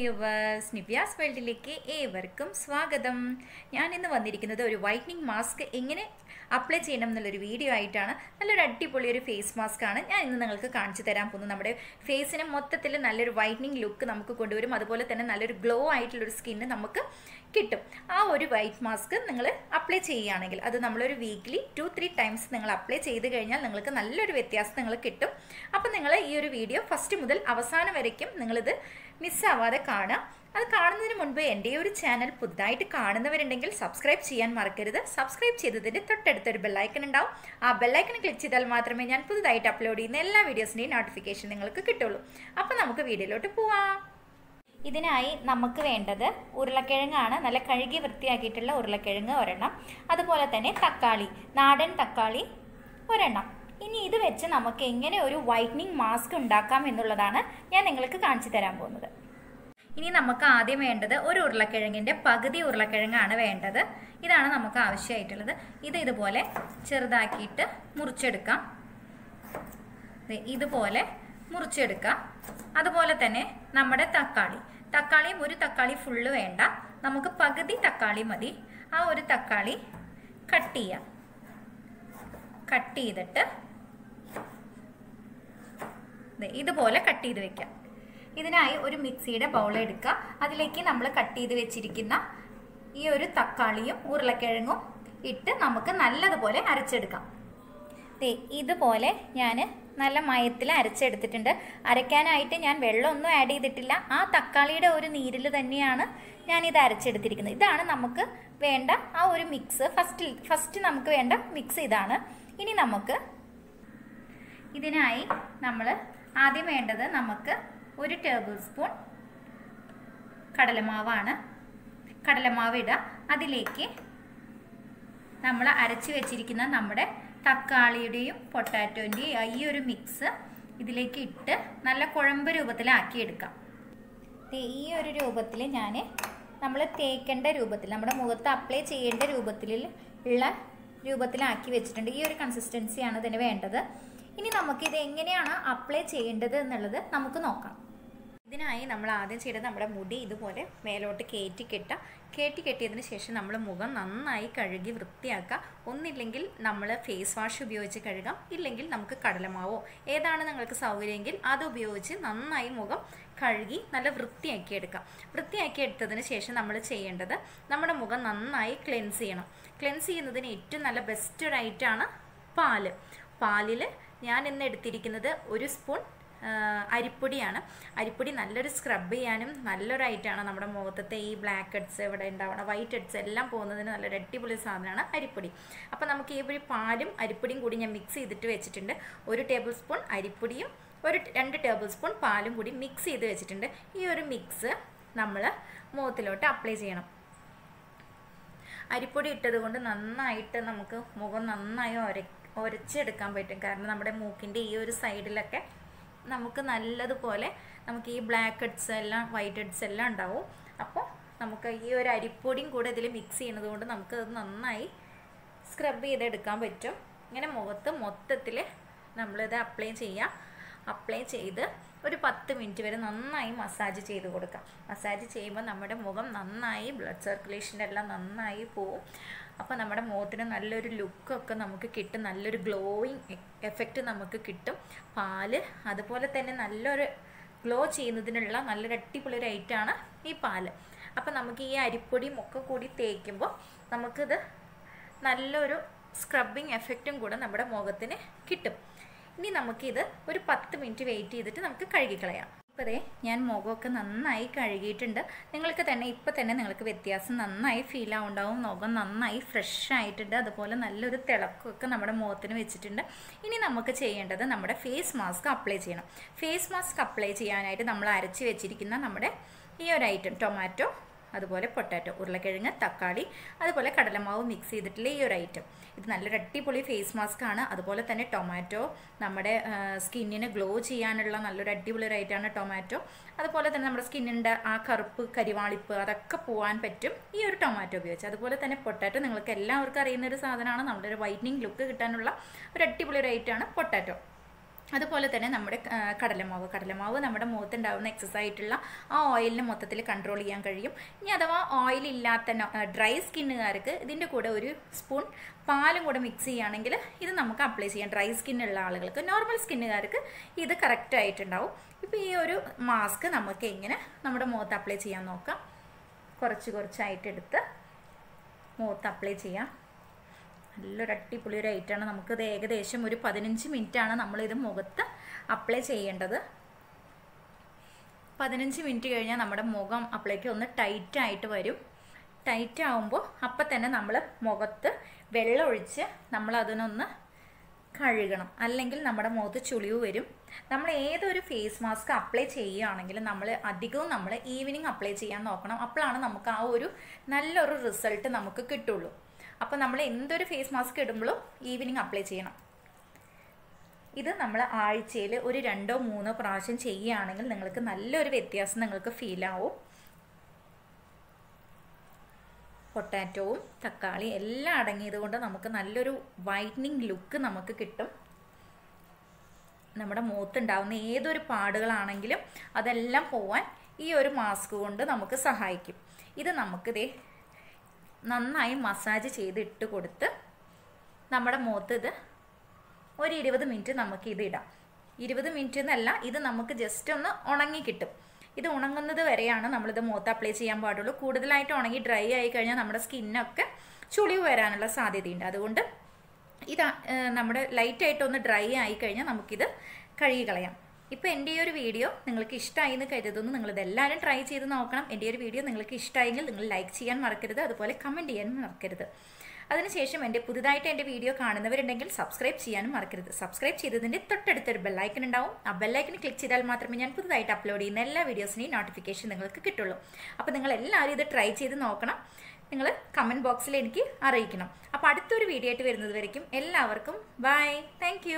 Viewers Nivya's വേൾഡിലേക്ക് ഏവർക്കും സ്വാഗതം. ഞാൻ ഇന്ന് വന്നിരിക്കുന്നത് ഒരു വൈറ്റനിങ് മാസ്ക് എങ്ങനെ അപ്ലൈ ചെയ്യണം എന്നുള്ളൊരു വീഡിയോ ആയിട്ടാണ്. നല്ലൊരു അടിപൊളി ഒരു ഫേസ് മാസ്ക് ആണ്. ഞാൻ ഇന്ന് നിങ്ങൾക്ക് കാണിച്ചു തരാൻ പോകുന്നത് നമ്മുടെ ഫേസിന് മൊത്തത്തിൽ നല്ലൊരു വൈറ്റനിങ് ലുക്ക് നമുക്ക് കൊണ്ടുവരും. അതുപോലെ തന്നെ നല്ലൊരു ഗ്ലോ ആയിട്ടുള്ളൊരു സ്കിന്ന് നമുക്ക് കിട്ടും. ആ ഒരു വൈറ്റ് മാസ്ക് നിങ്ങൾ അപ്ലൈ ചെയ്യുകയാണെങ്കിൽ അത് നമ്മളൊരു വീക്ക്ലി ടു ത്രീ ടൈംസ് നിങ്ങൾ അപ്ലൈ ചെയ്ത് കഴിഞ്ഞാൽ നിങ്ങൾക്ക് നല്ലൊരു വ്യത്യാസം നിങ്ങൾ കിട്ടും. അപ്പം നിങ്ങൾ ഈ ഒരു വീഡിയോ ഫസ്റ്റ് മുതൽ അവസാനം വരയ്ക്കും. നിങ്ങളിത് മിസ്സാവാതെ കാണാം. അത് കാണുന്നതിന് മുൻപ് എന്റെ ഒരു ചാനൽ പുതുതായിട്ട് കാണുന്നവരുണ്ടെങ്കിൽ സബ്സ്ക്രൈബ് ചെയ്യാൻ മറക്കരുത്. സബ്സ്ക്രൈബ് ചെയ്തതിന്റെ തൊട്ടടുത്തൊരു ബെല്ലൈക്കൺ ഉണ്ടാവും. ആ ബെല്ലൈക്കൺ ക്ലിക്ക് ചെയ്താൽ മാത്രമേ ഞാൻ പുതുതായിട്ട് അപ്ലോഡ് ചെയ്യുന്ന എല്ലാ വീഡിയോസിന്റെയും നോട്ടിഫിക്കേഷൻ നിങ്ങൾക്ക് കിട്ടുള്ളൂ. അപ്പോൾ നമുക്ക് വീഡിയോയിലോട്ട് പോവാം. ഇതിനായി നമുക്ക് വേണ്ടത് ഉരുളക്കിഴങ്ങാണ്. നല്ല കഴുകി വൃത്തിയാക്കിയിട്ടുള്ള ഉരുളക്കിഴങ്ങ് ഒരെണ്ണം. അതുപോലെ തന്നെ തക്കാളി നാടൻ തക്കാളി ഒരെണ്ണം. ഇനി ഇത് വെച്ച് നമുക്ക് എങ്ങനെ ഒരു വൈറ്റനിങ് മാസ്ക് ഉണ്ടാക്കാം എന്നുള്ളതാണ് ഞാൻ നിങ്ങൾക്ക് കാണിച്ചു തരാൻ പോകുന്നത്. ഇനി നമുക്ക് ആദ്യം വേണ്ടത് ഒരു ഉരുളക്കിഴങ്ങിന്റെ പകുതി ഉരുളക്കിഴങ്ങാണ് വേണ്ടത്. ഇതാണ് നമുക്ക് ആവശ്യമായിട്ടുള്ളത്. ഇത് ഇതുപോലെ ചെറുതാക്കിയിട്ട് മുറിച്ചെടുക്കാം. ഇതുപോലെ മുറിച്ചെടുക്കാം. അതുപോലെ തന്നെ നമ്മുടെ തക്കാളി. തക്കാളിയും ഒരു തക്കാളി ഫുള്ള് വേണ്ട. നമുക്ക് പകുതി തക്കാളി മതി. ആ ഒരു തക്കാളി കട്ട് ചെയ്യാം. കട്ട് ചെയ്തിട്ട് ഇതുപോലെ കട്ട് ചെയ്ത് വെക്കാം. ഇതിനായി ഒരു മിക്സിയുടെ ബൗൾ എടുക്കുക. അതിലേക്ക് നമ്മൾ കട്ട് ചെയ്ത് വെച്ചിരിക്കുന്ന ഈ ഒരു തക്കാളിയും ഉരുളക്കിഴങ്ങും ഇട്ട് നമുക്ക് നല്ലതുപോലെ അരച്ചെടുക്കാം. ഇതുപോലെ ഞാൻ നല്ല മയത്തിൽ അരച്ചെടുത്തിട്ടുണ്ട്. അരയ്ക്കാനായിട്ട് ഞാൻ വെള്ളമൊന്നും ആഡ് ചെയ്തിട്ടില്ല. ആ തക്കാളിയുടെ ഒരു നീരിൽ തന്നെയാണ് ഞാൻ ഇത് അരച്ചെടുത്തിരിക്കുന്നത്. ഇതാണ് നമുക്ക് വേണ്ട ആ ഒരു മിക്സ് ഫസ്റ്റ് ഫസ്റ്റ് നമുക്ക് വേണ്ട മിക്സ് ഇതാണ്. ഇനി നമുക്ക് ഇതിനായി നമ്മൾ ആദ്യം വേണ്ടത് നമുക്ക് ഒരു ടേബിൾ സ്പൂൺ കടലമാവാണ്. കടലമാവ് ഇടുക അതിലേക്ക് നമ്മൾ അരച്ച് വെച്ചിരിക്കുന്ന നമ്മുടെ തക്കാളിയുടെയും പൊട്ടാറ്റോന്റെയും ഈ ഒരു മിക്സ് ഇതിലേക്ക് ഇട്ട് നല്ല കുഴമ്പ് രൂപത്തിലാക്കി എടുക്കാം ഈ ഒരു രൂപത്തിൽ ഞാൻ നമ്മൾ തേക്കേണ്ട രൂപത്തിൽ നമ്മുടെ മുഖത്ത് അപ്ലൈ ചെയ്യേണ്ട രൂപത്തിൽ ഉള്ള രൂപത്തിലാക്കി വെച്ചിട്ടുണ്ട്. ഈ ഒരു കൺസിസ്റ്റൻസിയാണ് ഇതിന് വേണ്ടത്. ഇനി നമുക്കിത് എങ്ങനെയാണ് അപ്ലൈ ചെയ്യേണ്ടത് എന്നുള്ളത് നമുക്ക് നോക്കാം. ഇതിനായി നമ്മൾ ആദ്യം ചെയ്യേണ്ടത് നമ്മുടെ മുടി ഇതുപോലെ മേലോട്ട് കയറ്റി കെട്ടുക. കയറ്റി കെട്ടിയതിന് ശേഷം നമ്മൾ മുഖം നന്നായി കഴുകി വൃത്തിയാക്കുക. ഒന്നില്ലെങ്കിൽ നമ്മൾ ഫേസ് വാഷ് ഉപയോഗിച്ച് കഴുകാം. ഇല്ലെങ്കിൽ നമുക്ക് കടലമാവോ. ഏതാണ് നിങ്ങൾക്ക് സൗകര്യമെങ്കിൽ അത് ഉപയോഗിച്ച് നന്നായി മുഖം കഴുകി നല്ല വൃത്തിയാക്കി എടുക്കാം. വൃത്തിയാക്കി എടുത്തതിന് ശേഷം നമ്മൾ ചെയ്യേണ്ടത് നമ്മുടെ മുഖം നന്നായി ക്ലെൻസ് ചെയ്യണം. ക്ലെൻസ് ചെയ്യുന്നതിന് ഏറ്റവും നല്ല ബെസ്റ്റ് ഒരു ഐറ്റാണ് പാൽ. പാലിൽ ഞാൻ ഇന്ന് എടുത്തിരിക്കുന്നത് ഒരു സ്പൂൺ അരിപ്പൊടിയാണ്. അരിപ്പൊടി നല്ലൊരു സ്ക്രബ് ചെയ്യാനും നല്ലൊരു ഐറ്റമാണ് നമ്മുടെ മുഖത്തത്തെ ഈ ബ്ലാക്ക് ഹെഡ്സ് ഇവിടെ ഉണ്ടാവണം വൈറ്റ് ഹെഡ്സ് എല്ലാം പോകുന്നതിന് നല്ലൊരു അടിപൊളി സാധനമാണ് അരിപ്പൊടി. അപ്പോൾ നമുക്ക് ഈ ഒരു പാലും അരിപ്പൊടിയും കൂടി ഞാൻ മിക്സ് ചെയ്തിട്ട് വെച്ചിട്ടുണ്ട്. ഒരു ടേബിൾ സ്പൂൺ അരിപ്പൊടിയും ഒരു രണ്ട് ടേബിൾ സ്പൂൺ പാലും കൂടി മിക്സ് ചെയ്ത് വെച്ചിട്ടുണ്ട്. ഈ ഒരു മിക്സ് നമ്മൾ മുഖത്തിലോട്ട് അപ്ലൈ ചെയ്യണം. അരിപ്പൊടി ഇട്ടത് കൊണ്ട് നന്നായിട്ട് നമുക്ക് മുഖം നന്നായി ഒര ഉരച്ചെടുക്കാൻ പറ്റും. കാരണം നമ്മുടെ മൂക്കിന്റെ ഈ ഒരു സൈഡിലൊക്കെ നമുക്ക് നല്ലതുപോലെ നമുക്ക് ഈ ബ്ലാക്ക് ഹെഡ്സ് എല്ലാം വൈറ്റ് ഹെഡ്സ് എല്ലാം ഉണ്ടാവും. അപ്പോൾ നമുക്ക് ഈ ഒരു അരിപ്പൊടിയും കൂടെ ഇതിൽ മിക്സ് ചെയ്യുന്നത് കൊണ്ട് നമുക്ക് അത് നന്നായി സ്ക്രബ് ചെയ്തെടുക്കാൻ പറ്റും. ഇങ്ങനെ മുഖത്ത് മൊത്തത്തിൽ നമ്മളിത് അപ്ലൈ ചെയ്യാം. അപ്ലൈ ചെയ്ത് ഒരു പത്ത് മിനിറ്റ് വരെ നന്നായി മസാജ് ചെയ്ത് കൊടുക്കാം. മസാജ് ചെയ്യുമ്പോൾ നമ്മുടെ മുഖം നന്നായി ബ്ലഡ് സർക്കുലേഷന്റെ എല്ലാം നന്നായി പോവും. അപ്പോൾ നമ്മുടെ മുഖത്തിന് നല്ലൊരു ലുക്കൊക്കെ നമുക്ക് കിട്ടും. നല്ലൊരു ഗ്ലോയിങ് എഫക്റ്റ് നമുക്ക് കിട്ടും. പാൽ അതുപോലെ തന്നെ നല്ലൊരു ഗ്ലോ ചെയ്യുന്നതിനുള്ള നല്ലൊരു അടിപൊളി ഒരു ഐറ്റാണ് ഈ പാൽ. അപ്പോൾ നമുക്ക് ഈ അരിപ്പൊടിയും ഒക്കെ കൂടി തേക്കുമ്പോൾ നമുക്കിത് നല്ലൊരു സ്ക്രബിങ് എഫക്റ്റും കൂടെ നമ്മുടെ മുഖത്തിന് കിട്ടും. ഇനി നമുക്കിത് ഒരു പത്ത് മിനിറ്റ് വെയിറ്റ് ചെയ്തിട്ട് നമുക്ക് കഴുകിക്കളയാം. ഇപ്പോൾ ദേ ഞാൻ മുഖമൊക്കെ നന്നായി കഴുകിയിട്ടുണ്ട്. നിങ്ങൾക്ക് തന്നെ ഇപ്പോൾ തന്നെ നിങ്ങൾക്ക് വ്യത്യാസം നന്നായി ഫീൽ ആവുണ്ടാവും. മുഖം നന്നായി ഫ്രഷ് ആയിട്ടുണ്ട്. അതുപോലെ നല്ലൊരു തിളക്കമൊക്കെ നമ്മുടെ മുഖത്തിന് വെച്ചിട്ടുണ്ട്. ഇനി നമുക്ക് ചെയ്യേണ്ടത് നമ്മുടെ ഫേസ് മാസ്ക് അപ്ലൈ ചെയ്യണം. ഫേസ് മാസ്ക് അപ്ലൈ ചെയ്യാനായിട്ട് നമ്മൾ അരച്ച് വെച്ചിരിക്കുന്ന നമ്മുടെ ഈ ഒരു ഐറ്റം ടൊമാറ്റോ അതുപോലെ പൊട്ടാറ്റോ ഉരുളക്കിഴങ്ങ് തക്കാളി അതുപോലെ കടലമാവ് മിക്സ് ചെയ്തിട്ടുള്ള ഈ ഒരു ഐറ്റം ഇത് നല്ലൊരു അടിപൊളി ഫേസ് മാസ്ക് ആണ്. അതുപോലെ തന്നെ ടൊമാറ്റോ നമ്മുടെ സ്കിന്നിന് ഗ്ലോ ചെയ്യാനുള്ള നല്ലൊരു അടിപൊളി ഒരു ഐറ്റമാണ് ടൊമാറ്റോ അതുപോലെ തന്നെ നമ്മുടെ സ്കിന്നിന്റെ ആ കറുപ്പ് കരിവാളിപ്പ് അതൊക്കെ പോകാൻ പറ്റും ഈ ഒരു ടൊമാറ്റോ ഉപയോഗിച്ച്. അതുപോലെ തന്നെ പൊട്ടാറ്റോ നിങ്ങൾക്ക് എല്ലാവർക്കും അറിയുന്ന ഒരു സാധനമാണ്. നമ്മുടെ ഒരു വൈറ്റനിങ് ലുക്ക് കിട്ടാനുള്ള ഒരു അടിപൊളി ഒരു ഐറ്റമാണ് പൊട്ടാറ്റോ. അതുപോലെ തന്നെ നമ്മുടെ കടലമാവ്. കടലമാവ് നമ്മുടെ മുഖത്തുണ്ടാകുന്ന എക്സസ് ആയിട്ടുള്ള ആ ഓയിലിനെ മൊത്തത്തിൽ കൺട്രോൾ ചെയ്യാൻ കഴിയും. ഇനി അഥവാ ഓയിൽ ഇല്ലാത്ത ഡ്രൈ സ്കിന്നുകാർക്ക് ഇതിന്റെ കൂടെ ഒരു സ്പൂൺ പാലും കൂടെ മിക്സ് ചെയ്യുകയാണെങ്കിൽ ഇത് നമുക്ക് അപ്ലൈ ചെയ്യാം. ഡ്രൈ സ്കിന്നുള്ള ആളുകൾക്ക്. നോർമൽ സ്കിന്നുകാർക്ക് ഇത് കറക്റ്റ് ആയിട്ടുണ്ടാവും. ഇപ്പോൾ ഈ ഒരു മാസ്ക് നമുക്ക് എങ്ങനെ നമ്മുടെ മുഖത്ത് അപ്ലൈ ചെയ്യാൻ നോക്കാം. കുറച്ച് കുറച്ചായിട്ട് എടുത്ത് മുഖത്ത് അപ്ലൈ ചെയ്യാം. നല്ലൊരു അടിപൊളി ഒരു ഐറ്റാണ് നമുക്കിത് ഏകദേശം ഒരു പതിനഞ്ച് മിനിറ്റാണ് നമ്മളിത് മുഖത്ത് അപ്ലൈ ചെയ്യേണ്ടത്. പതിനഞ്ച് മിനിറ്റ് കഴിഞ്ഞാൽ നമ്മുടെ മുഖം അപ്ലൈക്ക് ഒന്ന് ടൈറ്റ് ആയിട്ട് വരും. ടൈറ്റ് ആവുമ്പോൾ അപ്പം തന്നെ നമ്മൾ മുഖത്ത് വെള്ളം ഒഴിച്ച് നമ്മൾ അതിനൊന്ന് കഴുകണം. അല്ലെങ്കിൽ നമ്മുടെ മുഖത്ത് ചുളിവ് വരും. നമ്മൾ ഏതൊരു ഫേസ് മാസ്ക് അപ്ലൈ ചെയ്യുകയാണെങ്കിലും നമ്മൾ അധികവും നമ്മൾ ഈവനിങ് അപ്ലൈ ചെയ്യാൻ നോക്കണം. അപ്പോഴാണ് നമുക്ക് ആ ഒരു നല്ലൊരു റിസൾട്ട് നമുക്ക് കിട്ടുള്ളൂ. അപ്പോൾ നമ്മൾ എന്തൊരു ഫേസ് മാസ്ക് ഇടുമ്പോഴും ഈവനിങ് അപ്ലൈ ചെയ്യണം. ഇത് നമ്മൾ ആഴ്ചയിൽ ഒരു രണ്ടോ മൂന്നോ പ്രാവശ്യം ചെയ്യുകയാണെങ്കിൽ നിങ്ങൾക്ക് നല്ലൊരു വ്യത്യാസം നിങ്ങൾക്ക് ഫീൽ ആവും. പൊട്ടാറ്റോവും തക്കാളി എല്ലാം അടങ്ങിയത് കൊണ്ട് നമുക്ക് നല്ലൊരു വൈറ്റനിങ് ലുക്ക് നമുക്ക് കിട്ടും. നമ്മുടെ മുഖത്തുണ്ടാവുന്ന ഏതൊരു പാടുകളാണെങ്കിലും അതെല്ലാം പോവാൻ ഈ ഒരു മാസ്ക് കൊണ്ട് നമുക്ക് സഹായിക്കും. ഇത് നമുക്കിതേ നന്നായി മസാജ് ചെയ്ത് ഇട്ട് കൊടുത്ത് നമ്മുടെ മുഖത്ത് ഇത് ഒരു ഇരുപത് മിനിറ്റ് നമുക്ക് ഇത് ഇടാം. ഇരുപത് മിനിറ്റ് എന്നല്ല ഇത് നമുക്ക് ജസ്റ്റ് ഒന്ന് ഉണങ്ങി കിട്ടും. ഇത് ഉണങ്ങുന്നത് വരെയാണ് നമ്മളിത് മുഖത്ത് അപ്ലൈ ചെയ്യാൻ പാടുള്ളൂ. കൂടുതലായിട്ട് ഉണങ്ങി ഡ്രൈ ആയി കഴിഞ്ഞാൽ നമ്മുടെ സ്കിന്നൊക്കെ ചുളിവ് വരാനുള്ള സാധ്യതയുണ്ട്. അതുകൊണ്ട് ഇത് നമ്മുടെ ലൈറ്റായിട്ടൊന്ന് ഡ്രൈ ആയി കഴിഞ്ഞാൽ നമുക്കിത് കഴുകി കളയാം. ഇപ്പോൾ എന്റെ ഈ ഒരു വീഡിയോ നിങ്ങൾക്ക് ഇഷ്ടമായി എന്ന് കരുതുന്നു. നിങ്ങളിതെല്ലാവരും ട്രൈ ചെയ്ത് നോക്കണം. എന്റെ ഈ ഒരു വീഡിയോ നിങ്ങൾക്ക് ഇഷ്ടമായെങ്കിൽ നിങ്ങൾ ലൈക്ക് ചെയ്യാൻ മറക്കരുത്. അതുപോലെ കമന്റ് ചെയ്യാൻ മറക്കരുത്. അതിനുശേഷം എന്റെ പുതുതായിട്ട് എന്റെ വീഡിയോ കാണുന്നവരുണ്ടെങ്കിൽ സബ്സ്ക്രൈബ് ചെയ്യാനും മറക്കരുത്. സബ്സ്ക്രൈബ് ചെയ്തതിന്റെ തൊട്ടടുത്തൊരു ബെല്ലൈക്കൺ ഉണ്ടാവും. ആ ബെല്ലൈക്കൺ ക്ലിക്ക് ചെയ്താൽ മാത്രമേ ഞാൻ പുതുതായിട്ട് അപ്ലോഡ് ചെയ്യുന്ന എല്ലാ വീഡിയോസിനെയും നോട്ടിഫിക്കേഷൻ നിങ്ങൾക്ക് കിട്ടുള്ളൂ. അപ്പോൾ നിങ്ങൾ എല്ലാവരും ഇത് ട്രൈ ചെയ്ത് നോക്കണം. നിങ്ങൾ കമന്റ് ബോക്സിൽ എനിക്ക് അറിയിക്കണം. അപ്പോൾ അടുത്തൊരു വീഡിയോ ആയിട്ട് വരുന്നത് വരയ്ക്കും. എല്ലാവർക്കും ബൈ താങ്ക്